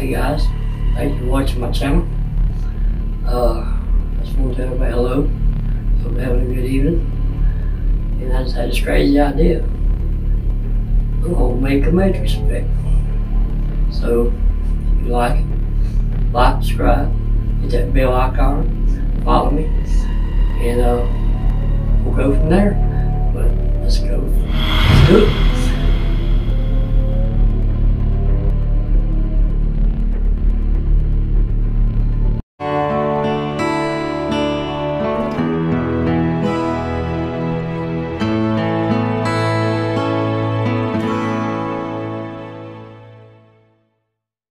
Hey guys, thank you for watching my channel. Uh, I just want to tell everybody hello. Hope you're having a good evening. And I just had this crazy idea. I'm gonna make a Matrix effect. So, if you like it, like, subscribe, hit that bell icon, follow me, and uh, we'll go from there. But let's go. Let's do it.